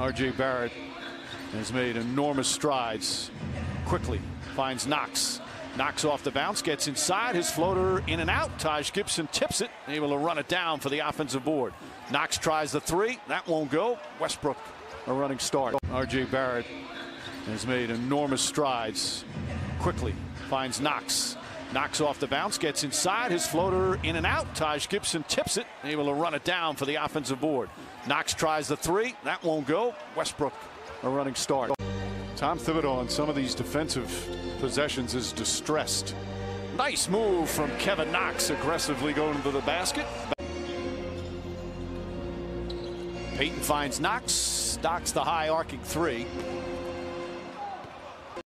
R.J. Barrett has made enormous strides. Quickly finds Knox. Knocks off the bounce, gets inside. His floater in and out. Taj Gibson tips it, able to run it down for the offensive board. Knox tries the three. That won't go. Westbrook, a running start. R.J. Barrett has made enormous strides. Quickly finds Knox. Knox off the bounce, gets inside. His floater in and out. Taj Gibson tips it, able to run it down for the offensive board. Knox tries the three. That won't go. Westbrook, a running start. Tom Thibodeau on some of these defensive possessions is distressed. Nice move from Kevin Knox, aggressively going to the basket. Payton finds Knox, stocks the high arcing three.